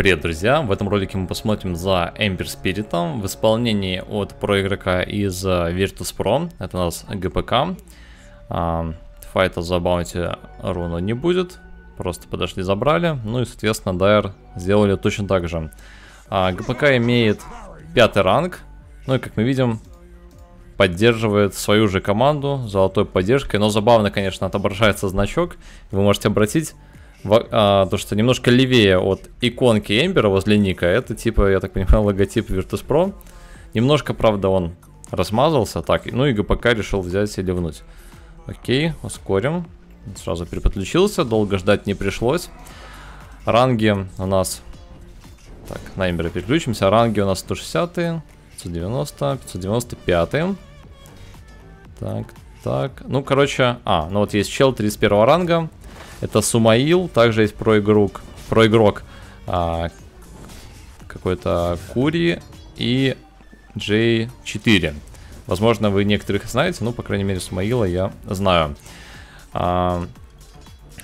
Привет, друзья! В этом ролике мы посмотрим за Ember Spirit в исполнении от про игрока из э, Virtus Pro. Это у нас ГПК. А, файта за баунти руна не будет. Просто подошли, забрали. Ну и, соответственно, Дайр сделали точно так же. А, ГПК имеет пятый ранг. Ну и, как мы видим, поддерживает свою же команду золотой поддержкой. Но забавно, конечно, отображается значок. Вы можете обратить в, а, то, что немножко левее от иконки Эмбера возле ника, это типа, я так понимаю, логотип Virtus Pro. Немножко, правда, он размазался, так, ну и ГПК решил взять и ливнуть. Окей, ускорим. Сразу переподключился, долго ждать не пришлось. Ранги у нас... Так, на Эмбера переключимся. Ранги у нас 160, 590, 595. Так, так. Ну, короче, а, ну вот есть чел 31 ранга. Это Сумаил, также есть про игрок, про игрок а, какой-то Кури и J4. Возможно, вы некоторых знаете, ну, по крайней мере, Сумаила я знаю. А,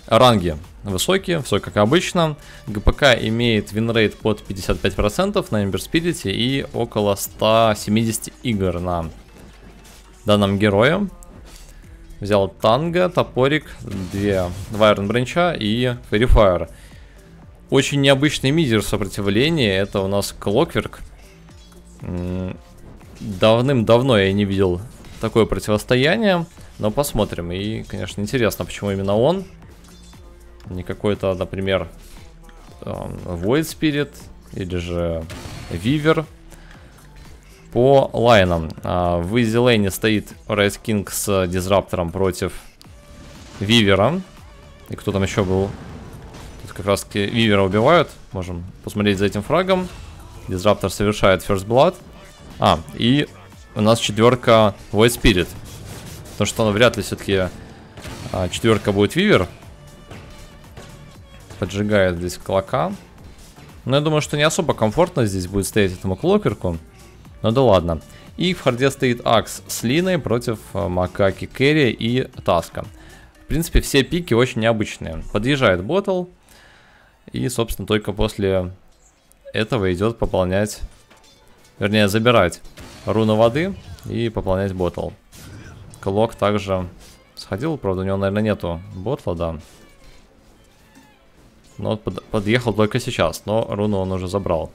ранги высокие, все как обычно. GPK имеет winrate под 55% на Ember Spirit и около 170 игр на данном герое. Взял танго, топорик, две, два Iron Branch и Fairy Fire. Очень необычный мидер сопротивления. Это у нас Клокверк. Давным-давно я не видел такое противостояние. Но посмотрим. И, конечно, интересно, почему именно он. Не какой-то, например, Void Spirit или же Weaver. По лайнам. А, в easy lane е стоит Wraith King с Disruptor ом против Weaver а. И кто там еще был? Тут как раз Weaver а убивают. Можем посмотреть за этим фрагом. Disruptor совершает First Blood. А, и у нас четверка Void Spirit. Потому что ну, вряд ли все-таки а, четверка будет Weaver. Поджигает здесь клока. Но я думаю, что не особо комфортно здесь будет стоять этому клокерку. Ну да ладно. И в харде стоит Axe с Линой против э, Макаки carry и Таска. В принципе, все пики очень необычные. Подъезжает bottle. И, собственно, только после этого идет пополнять, вернее, забирать руну воды и пополнять bottle. Clock также сходил, правда, у него, наверное, нету ботла, да. Но под, подъехал только сейчас, но руну он уже забрал.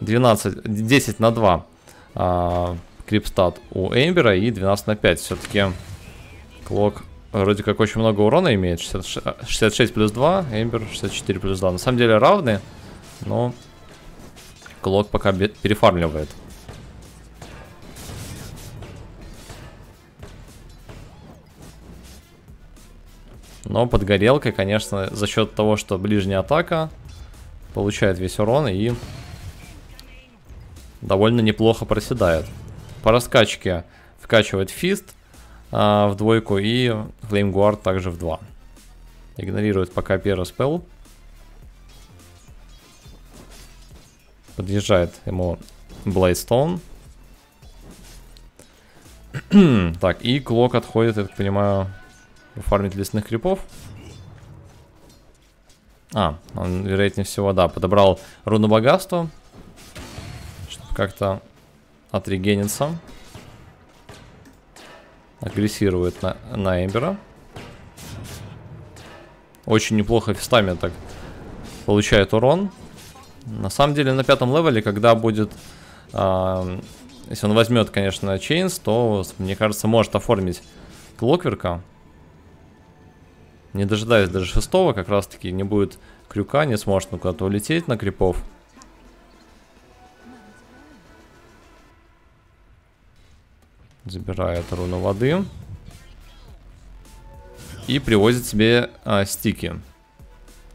12, 10 на 2 а, крипстат у Эмбера и 12 на 5. Все-таки Клок вроде как очень много урона имеет. 66, 66 плюс 2, Эмбер 64 плюс 2. На самом деле равны, но Клок пока перефармливает. Но под горелкой, конечно, за счет того, что ближняя атака получает весь урон и довольно неплохо проседает. По раскачке вкачивает фист а, в двойку и Flame Guard также в два. Игнорирует пока первый спел. Подъезжает ему Блейстон. так, и Клок отходит, я так понимаю, фармить лесных крипов. А, он, вероятнее всего, да, подобрал руну богатства как-то отрегенится. Агрессирует на, на Эмбера. Очень неплохо фистами так получает урон. На самом деле на пятом левеле, когда будет... Э, если он возьмет, конечно, Чейнс, то, мне кажется, может оформить Клокверка. Не дожидаясь даже шестого, как раз таки не будет крюка, не сможет ну, куда-то улететь на крипов. Забирает руну воды. И привозит себе а, стики.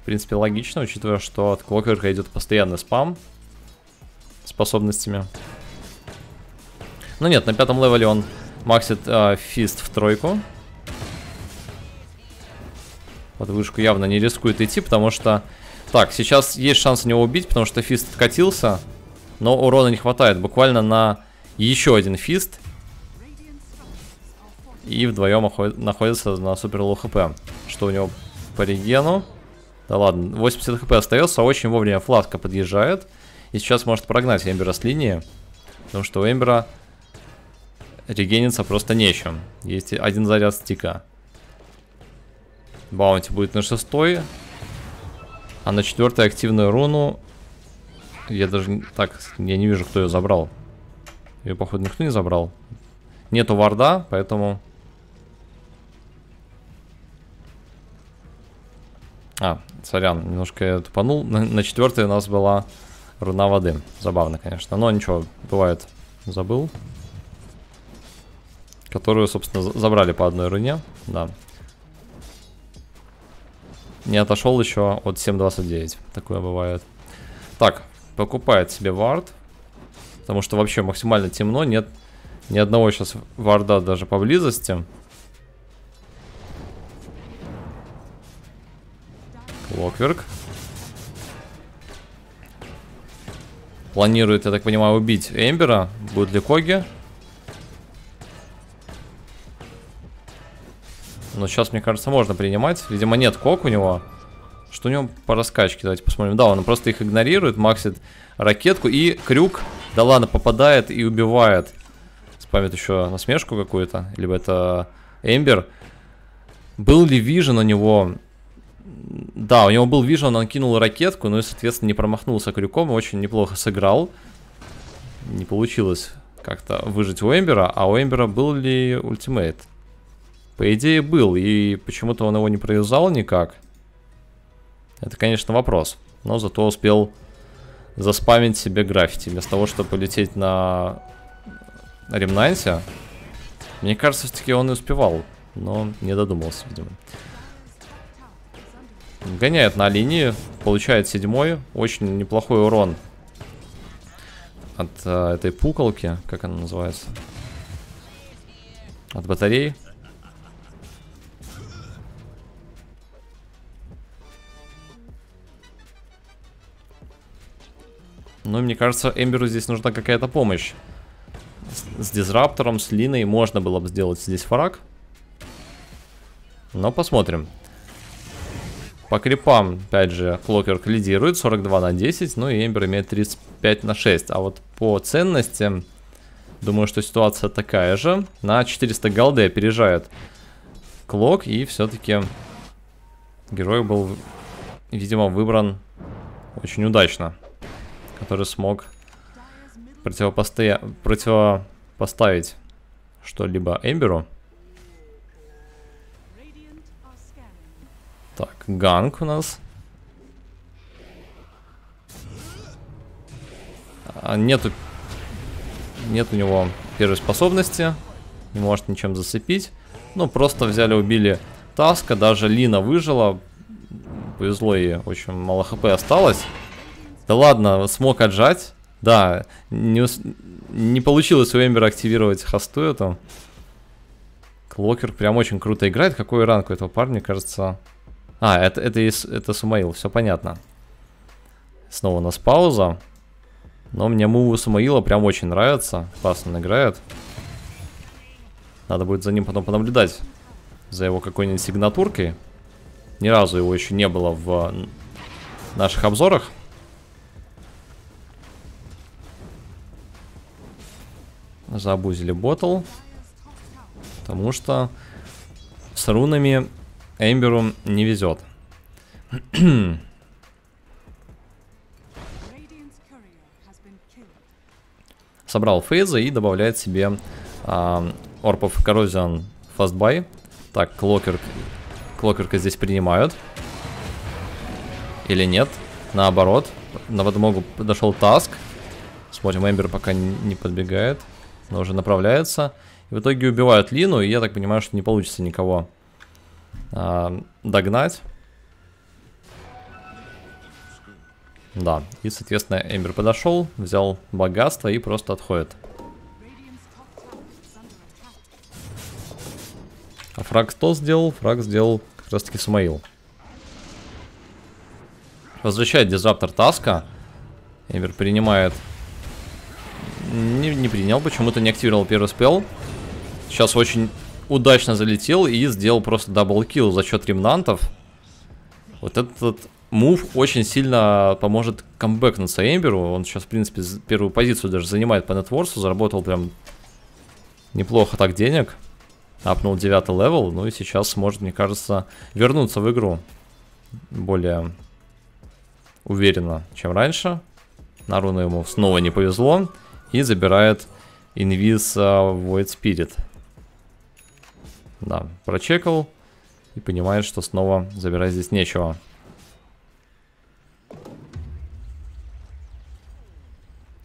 В принципе, логично, учитывая, что от Клокерка идет постоянный спам способностями. Ну нет, на пятом левеле он максит а, fist в тройку. Под вышку явно не рискует идти, потому что... Так, сейчас есть шанс него убить, потому что fist откатился. Но урона не хватает. Буквально на еще один fist. И вдвоем находится на super low HP. Что у него по регену? Да ладно, 80 хп остается, очень вовремя фласка подъезжает. И сейчас может прогнать Эмбера с линии. Потому что у Эмбера регениться просто нечем. Есть один заряд стика. Баунти будет на шестой. А на четвертой активную руну... Я даже... Так, я не вижу, кто ее забрал. Ее, походу, никто не забрал. Нету варда, поэтому... А, сорян, немножко я тупанул. На, на четвертой у нас была руна воды. Забавно, конечно. Но ничего, бывает. Забыл. Которую, собственно, забрали по одной руне. Да. Не отошел еще от 7.29. Такое бывает. Так, покупает себе вард. Потому что вообще максимально темно. Нет ни одного сейчас варда даже поблизости. Клокверк. Планирует, я так понимаю, убить Эмбера. Будет ли Коги? Но сейчас, мне кажется, можно принимать. Видимо, нет кок у него. Что у него по раскачке? Давайте посмотрим. Да, он просто их игнорирует, максит ракетку. И крюк, да ладно, попадает и убивает. Спамит еще насмешку какую-то. Либо это Эмбер. Был ли вижен у него... Да, у него был вижен, он кинул ракетку, ну и, соответственно, не промахнулся крюком, очень неплохо сыграл. Не получилось как-то выжить у Эмбера, а у Эмбера был ли ультимейт? По идее был, и почему-то он его не провязал никак. Это, конечно, вопрос. Но зато успел заспамить себе граффити. Вместо того, чтобы полететь на ремнансе. Мне кажется, все-таки он и успевал. Но не додумался, видимо. Гоняет на линии. Получает седьмой. Очень неплохой урон. От а, этой пуколки. Как она называется? От батареи. Ну, мне кажется, Эмберу здесь нужна какая-то помощь. С, с Дизраптором, с Линой можно было бы сделать здесь фраг. Но посмотрим. По крипам, опять же, Клокерк лидирует 42 на 10, ну и Эмбер имеет 35 на 6. А вот по ценности, думаю, что ситуация такая же. На 400 голды опережает Клок, и все-таки герой был, видимо, выбран очень удачно который смог противопостоя... противопоставить что-либо Эмберу. Так, ганг у нас. А, нету... Нет у него первой способности. Не может ничем зацепить. Ну, просто взяли, убили Таска. Даже Лина выжила. Повезло ей, очень мало хп осталось. Да ладно, смог отжать. Да, не, не получилось у Эмбера активировать хосту эту. Клокер прям очень круто играет. Какой ранг у этого парня, кажется... А, это, это, это Сумаил, все понятно. Снова у нас пауза. Но мне мувы Сумаила прям очень нравится. Классно он играет. Надо будет за ним потом понаблюдать. За его какой-нибудь сигнатуркой. Ни разу его еще не было в наших обзорах. Забузили ботл. Потому что с рунами Эмберу не везет. Собрал фейза и добавляет себе Orb of Corrosion Fastbuy. Так, Клокер, Клокерка здесь принимают. Или нет? Наоборот. На подмогу подошел Таск. Смотрим, Эмбер пока не подбегает но уже направляется. И в итоге убивают Лину, и я так понимаю, что не получится никого а, догнать. Да, и, соответственно, Эмбер подошел, взял богатство и просто отходит. А фраг кто сделал? Фраг сделал как раз таки Самаил. Возвращает дизраптор Таска. Эмбер принимает не, не принял, почему-то не активировал первый спел. Сейчас очень удачно залетел и сделал просто double kill за счет ремнантов. Вот этот move очень сильно поможет камбэкнуться Эмберу. Он сейчас, в принципе, первую позицию даже занимает по нетворсу. Заработал прям неплохо так денег. Апнул девятый level. Ну и сейчас сможет, мне кажется, вернуться в игру. Более уверенно, чем раньше. На руну ему снова не повезло. И забирает инвиз uh, Void Spirit. Да, прочекал. И понимает, что снова забирать здесь нечего.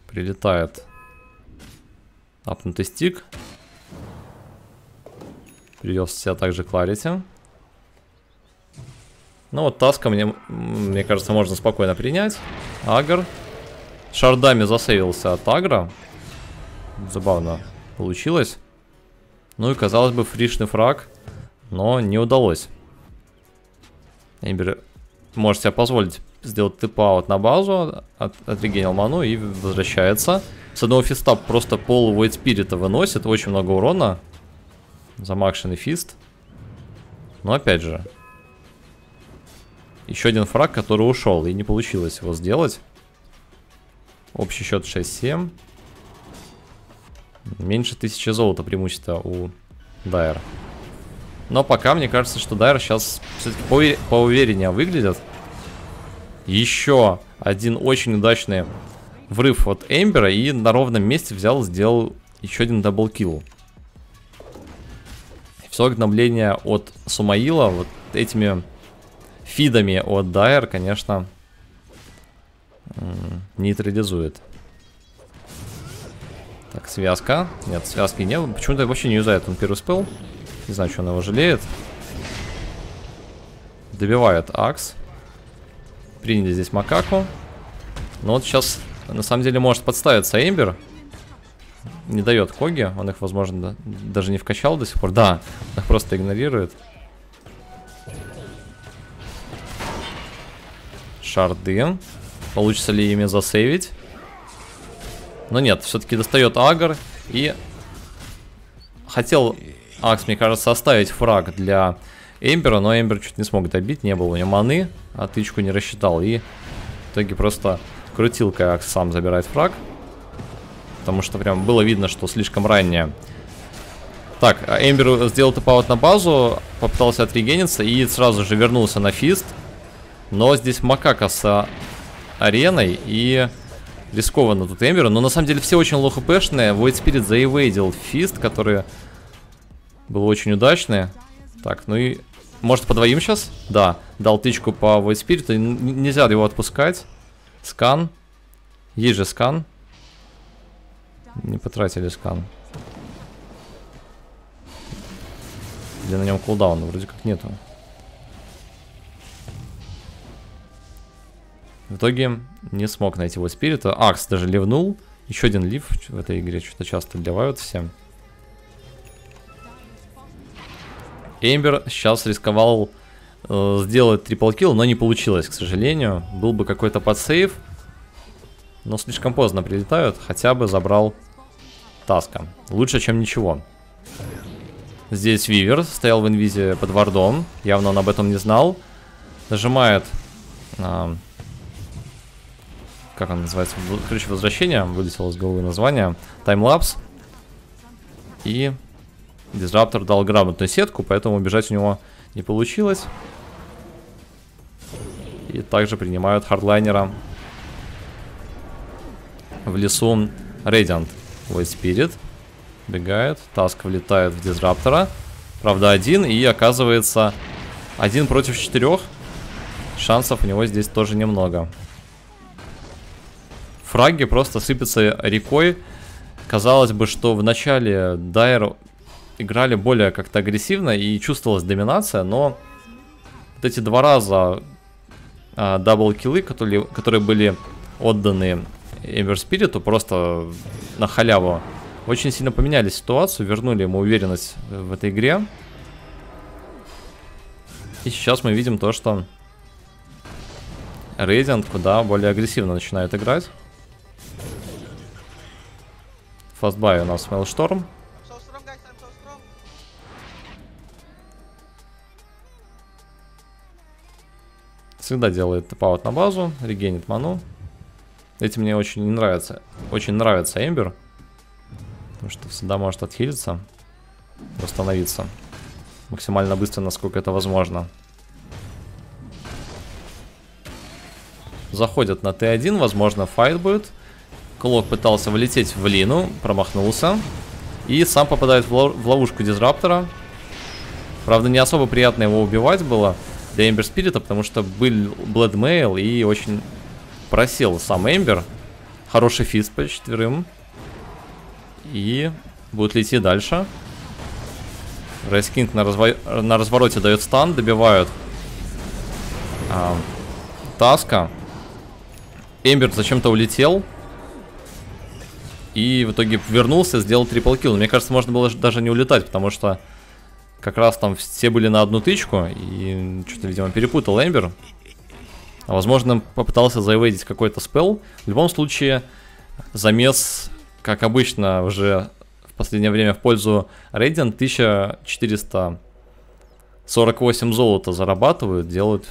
Прилетает апнутый стик. Придется себя также кларите. Ну вот таска мне, мне кажется, можно спокойно принять. Агр. Шардами засейвился от агра. Забавно получилось. Ну и казалось бы фришный фраг, но не удалось. Эмбер может себе позволить сделать тип-аут на базу, от, отрегенил ману и возвращается. С одного фиста просто пол Void Спирита выносит, очень много урона. Замакшенный фист. Но опять же, еще один фраг, который ушел, и не получилось его сделать. Общий счет 6-7. Меньше тысячи золота преимущества у Дайера. Но пока мне кажется, что Дайер сейчас все-таки поувер... поувереннее выглядит. Еще один очень удачный врыв от Эмбера. И на ровном месте взял, сделал еще один double kill. Все обновление от Сумаила вот этими фидами от Дайер, конечно, нейтрализует. Так, связка. Нет, связки нет. Почему-то вообще не юзает он первый спел. Не знаю, что он его жалеет. Добивает Акс. Приняли здесь Макаку. Но вот сейчас, на самом деле, может подставиться Эмбер. Не дает Коги. Он их, возможно, даже не вкачал до сих пор. Да, их просто игнорирует. Шарды. Получится ли ими засейвить? Но нет, все-таки достает Агр и хотел Акс, мне кажется, оставить фраг для Эмбера, но Эмбер чуть не смог добить, не было у него маны, а тычку не рассчитал. И в итоге просто крутилка Акс сам забирает фраг. Потому что прям было видно, что слишком раннее. Так, а Эмбер сделал TP out на базу, попытался отрегениться и сразу же вернулся на fist. Но здесь Макака с ареной и рискованно тут Эмберу. Но на самом деле все очень low HP шные. Void Spirit заэвейдил fist, который был очень удачный. Так, ну и... Может, по двоим сейчас? Да, дал тычку по Void Spirit. Нельзя его отпускать. Скан. Есть же скан. Не потратили скан. Или на нем кулдаун? Вроде как нету. В итоге не смог найти его спирита. Акс даже ливнул. Еще один лив в этой игре что-то часто ливают все. Эмбер сейчас рисковал э, сделать трипл килл, но не получилось, к сожалению. Был бы какой-то подсейв. Но слишком поздно прилетают. Хотя бы забрал Таска. Лучше, чем ничего. Здесь Вивер стоял в инвизе под вардом. Явно он об этом не знал. Нажимает... Э, как он называется? Ключ возвращения. Вылетело с головы название. Таймлапс. И Дизраптор дал грамотную сетку, поэтому убежать у него не получилось. И также принимают хардлайнера в лесу Radiant. Void Spirit бегает, Таск влетает в Дизраптора. Правда, один, и оказывается один против четырех. Шансов у него здесь тоже немного. Фраги просто сыпятся рекой. Казалось бы, что в начале Дайер играли более как-то агрессивно и чувствовалась доминация, но вот эти два раза а, дабл-киллы, которые, которые были отданы Эмбер Спириту просто на халяву, очень сильно поменяли ситуацию, вернули ему уверенность в этой игре. И сейчас мы видим то, что Radiant куда более агрессивно начинает играть. Фастбай у нас Mailstorm. Всегда делает тапаут на базу, регенит ману. Эти мне очень не нравятся. Очень нравится Эмбер. Потому что всегда может отхилиться. Восстановиться. Максимально быстро, насколько это возможно. Заходят на Т1, возможно, fight будет. Клок пытался влететь в Лину, промахнулся. И сам попадает в, ловушку Дизраптора. Правда, не особо приятно его убивать было для Эмбер Спирита, потому что был Blade Mail и очень просел сам Эмбер. Хороший fist по четверым. И будет лететь дальше. Wraith King на, разво... на развороте дает стан, добивают а, Таска. Эмбер зачем-то улетел. И в итоге вернулся, сделал трипл килл. Мне кажется, можно было даже не улетать, потому что как раз там все были на одну тычку. И что-то, видимо, перепутал Эмбер. А возможно, попытался заэвейдить какой-то спел. В любом случае, замес, как обычно, уже в последнее время в пользу Radiant 1448 золота зарабатывают, делают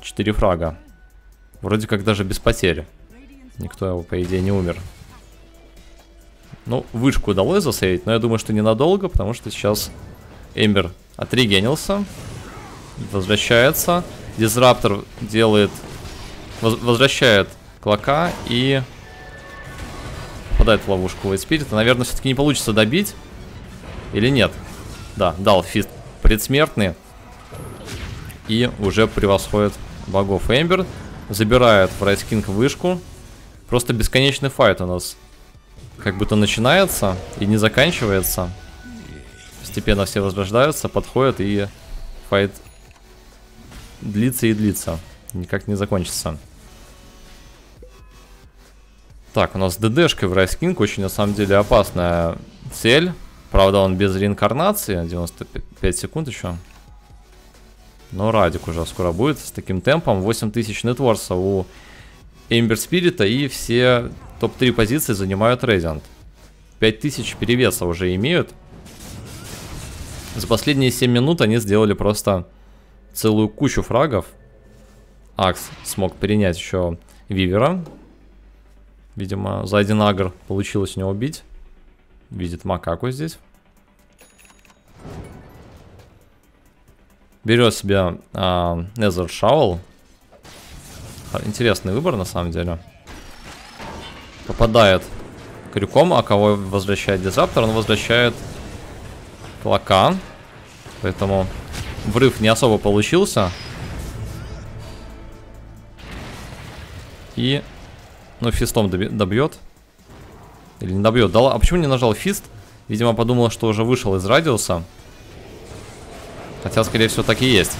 4 фрага. Вроде как даже без потери. Никто его, по идее, не умер. Ну, вышку удалось засейвить, но я думаю, что ненадолго, потому что сейчас Эмбер отрегенился. Возвращается. Дизраптор делает... Возвращает Клока и... Попадает в ловушку White Spirit. Наверное, все-таки не получится добить. Или нет? Да, дал fist предсмертный. И уже превосходит богов Эмбер. Забирает Wraith King вышку. Просто бесконечный fight у нас как будто начинается и не заканчивается. Постепенно все возрождаются, подходят и fight длится и длится. Никак не закончится. Так, у нас ДДшка Wraith King очень на самом деле опасная цель. Правда, он без реинкарнации, 95 секунд еще. Но Радик уже скоро будет с таким темпом. 8000 нетворса у Эмбер Спирита и все топ-3 позиции занимают Резидент. 5000 перевеса уже имеют. За последние 7 минут они сделали просто целую кучу фрагов. Акс смог перенять еще Вивера. Видимо, за один агр получилось у него убить. Видит макаку здесь. Берет себе а, Незер Шаул. Интересный выбор, на самом деле. Попадает крюком, а кого возвращает Дизраптор? Он возвращает Клока. Поэтому врыв не особо получился. И, ну, фистом добьет. Или не добьет. Дала... А почему не нажал фист? Видимо, подумал, что уже вышел из радиуса. Хотя, скорее всего, так и есть.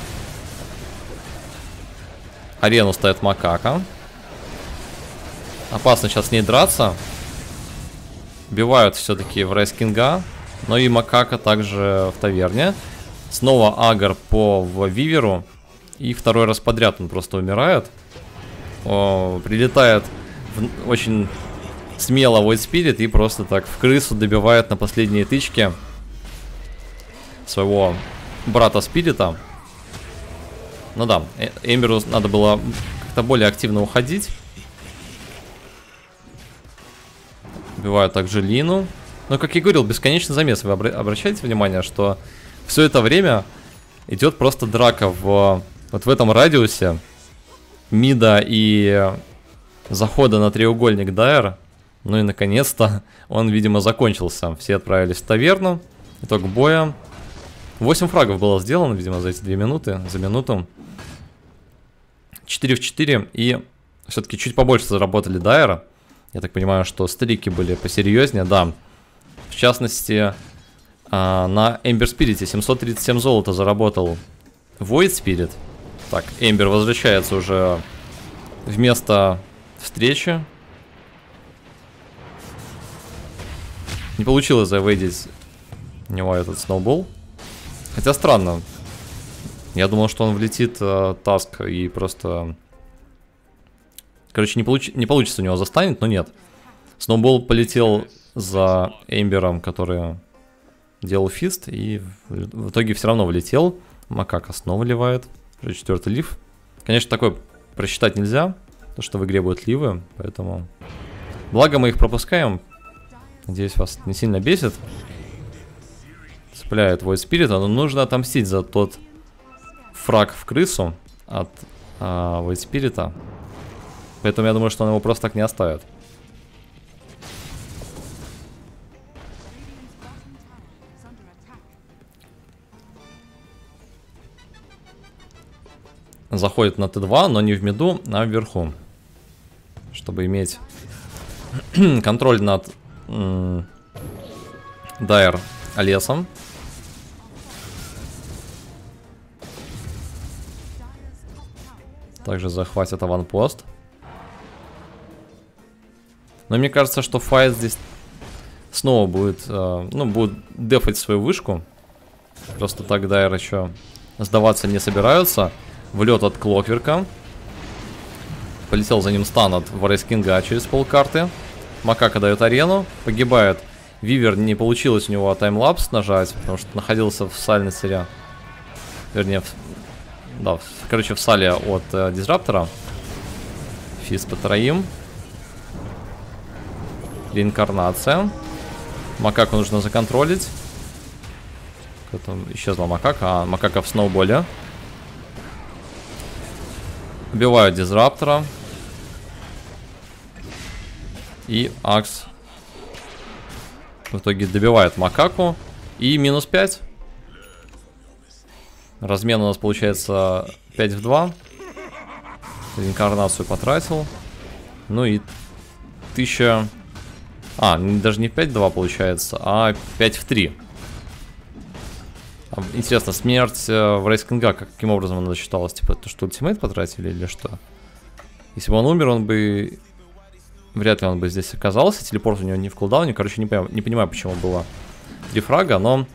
Арену ставит макака. Опасно сейчас с ней драться. Бивают все-таки в Райс Кинга. Но и макака также в таверне. Снова агр по Виверу. И второй раз подряд он просто умирает. О, прилетает в, очень смело Void Spirit и просто так в крысу добивает на последние тычки своего брата Спирита. Ну да, э, Эмберу надо было как-то более активно уходить. Убиваю также Лину. Но, как я говорил, бесконечный замес. Вы обращаете внимание, что все это время идет просто драка в вот в этом радиусе мида и захода на треугольник Дайер. Ну и наконец-то он, видимо, закончился. Все отправились в таверну. Итог боя. 8 фрагов было сделано, видимо, за эти 2 минуты, за минуту. 4 в 4, и все-таки чуть побольше заработали Дайера. Я так понимаю, что стрики были посерьезнее, да. В частности, а, на Эмбер Спирите 737 золота заработал Void Spirit. Так, Эмбер возвращается уже в место встречи. Не получилось завейдить у него этот сноубол. Хотя странно. Я думал, что он влетит э, таск и просто... Короче, не, получ... не получится у него застанет, но нет. Сноубол полетел за Эмбером, который делал фист, и в итоге все равно влетел. Макака снова ливает. Уже четвертый лиф. Конечно, такое просчитать нельзя, то что в игре будут ливы, поэтому... Благо мы их пропускаем. Надеюсь, вас не сильно бесит. Цепляет Void Spirit, но нужно отомстить за тот фраг в крысу от а, Void Spirit. Поэтому я думаю, что он его просто так не оставит. Заходит на Т2, но не в миду, а вверху. Чтобы иметь контроль над Дайр лесом. Также захватит аванпост. Но мне кажется, что файт здесь снова будет, э, ну, будет дефать свою вышку. Просто Дайр еще сдаваться не собираются. Влет от Клокверка. Полетел за ним стан от Варейскинга через полкарты. Макака дает арену, погибает. Вивер не получилось у него таймлапс нажать, потому что находился в сальнице. Вернее, в, да, в, короче, в сале от э, дизраптора. Физ по троим. Реинкарнация. Макаку нужно законтролить. Там исчезла макака. А, макака в сноуболе. Убивают дизраптора. И Акс в итоге добивает Макаку. И минус 5. Размен у нас получается 5 в 2. Инкарнацию потратил. Ну и 1000... А, даже не 5 в 2 получается, а 5 в 3. А, интересно, смерть э, в Рейскинга каким образом она засчиталась? Типа, то, что ультимейт потратили или что? Если бы он умер, он бы Вряд ли он бы здесь оказался. Телепорт у него не в кулдауне. Короче, не, понимаю, не понимаю, почему было три фрага, но...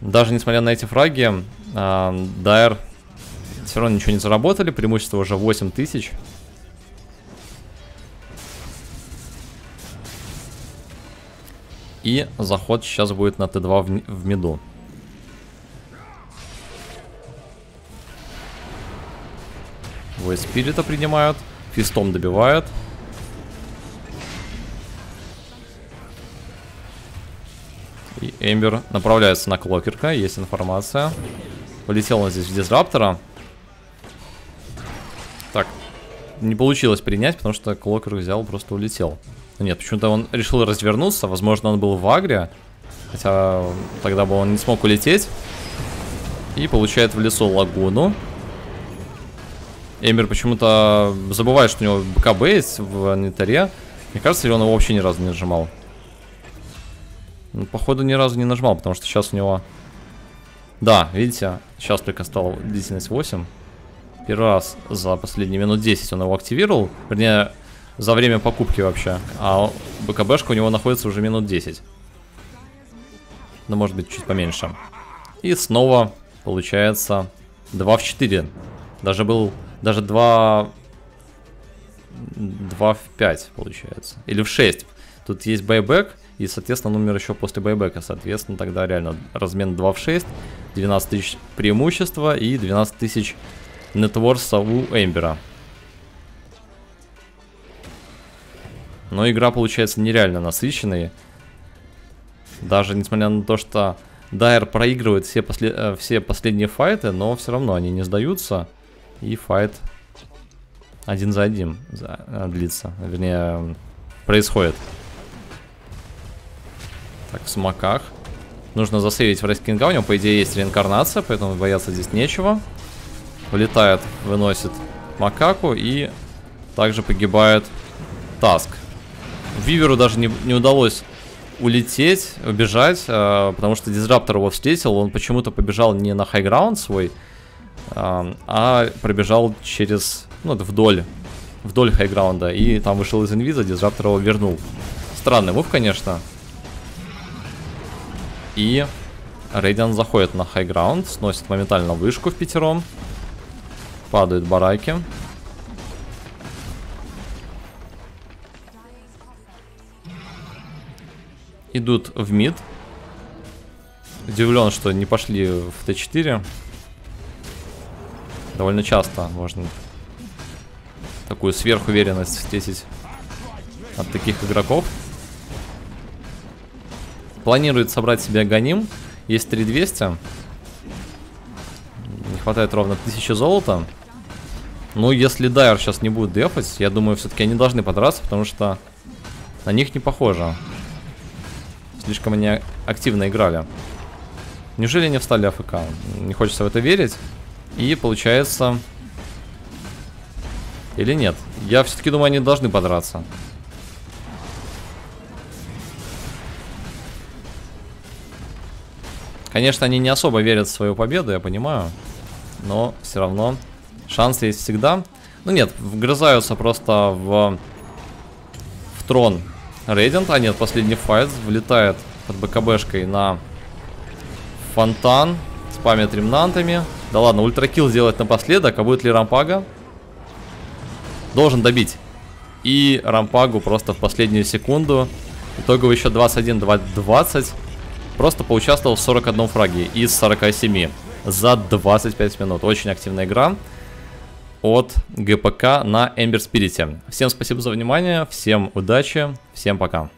Даже несмотря на эти фраги, э, Дайр все равно ничего не заработали. Преимущество уже 8000. И заход сейчас будет на Т2 в, в миду. Вой спирита принимают. Фистом добивают. И Эмбер направляется на Клокерка, есть информация. Полетел он здесь в Дизраптора. Так, не получилось принять, потому что Клокер взял, просто улетел. Нет, почему-то он решил развернуться, возможно он был в Агре. Хотя тогда бы он не смог улететь. И получает в лесу лагуну. Эмбер почему-то забывает, что у него БКБ есть в инвентаре. Мне кажется, или он его вообще ни разу не нажимал. Ну, походу, ни разу не нажимал, потому что сейчас у него... Да, видите, сейчас только стала длительность 8. Первый раз за последние минут 10 он его активировал. Вернее, за время покупки вообще. А БКБшка у него находится уже минут 10. Ну, может быть, чуть поменьше. И снова получается 2 в 4. Даже был... Даже 2... 2 в 5 получается. Или в 6. Тут есть байбек. И, соответственно, номер еще после байбека. Соответственно, тогда реально размен 2 в 6, 12 тысяч преимущества и 12 тысяч нетворса у Эмбера. Но игра получается нереально насыщенной. Даже несмотря на то, что Дайер проигрывает все, после... Э, все последние файты, но все равно они не сдаются. И fight один за один э, длится. Вернее, происходит. Так, в смоках. Нужно засейвить Wraith King а. У него, по идее, есть реинкарнация, поэтому бояться здесь нечего. Вылетает, выносит макаку и также погибает Таск. Виверу даже не, не удалось улететь, убежать, э, потому что Дизраптор его встретил. Он почему-то побежал не на high ground свой, э, а пробежал через, ну, вдоль, вдоль хайграунда. И там вышел из инвиза, Дизраптор его вернул. Странный move, конечно. И Radiant заходит на high ground, сносит моментально вышку впятером. Падают бараки. Идут в mid. Удивлен, что не пошли в Т4. Довольно часто можно такую сверхуверенность встретить от таких игроков. Планирует собрать себе Ганим. Есть 3200. Не хватает ровно 1000 золота. Ну, если Дайер сейчас не будет дефать, я думаю, все-таки они должны подраться, потому что на них не похоже. Слишком они активно играли. Неужели не встали АФК? Не хочется в это верить. И получается... Или нет? Я все-таки думаю, они должны подраться. Конечно, они не особо верят в свою победу, я понимаю. Но все равно шанс есть всегда. Ну нет, вгрызаются просто в, в трон Рейдент. А нет, последний файт влетает под БКБшкой на фонтан. Спамит ремнантами. Да ладно, ультракил сделать напоследок. А будет ли рампага? Должен добить. И рампагу просто в последнюю секунду. Итогово еще 21-20. Просто поучаствовал в 41 фраге из 47 за 25 минут. Очень активная игра от ГПК на Эмбер Спирите. Всем спасибо за внимание, всем удачи, всем пока.